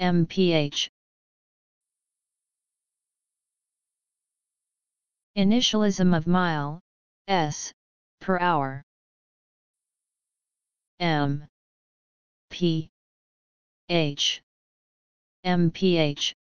mph. Initialism of mile, s, per hour. m, p, h, mph.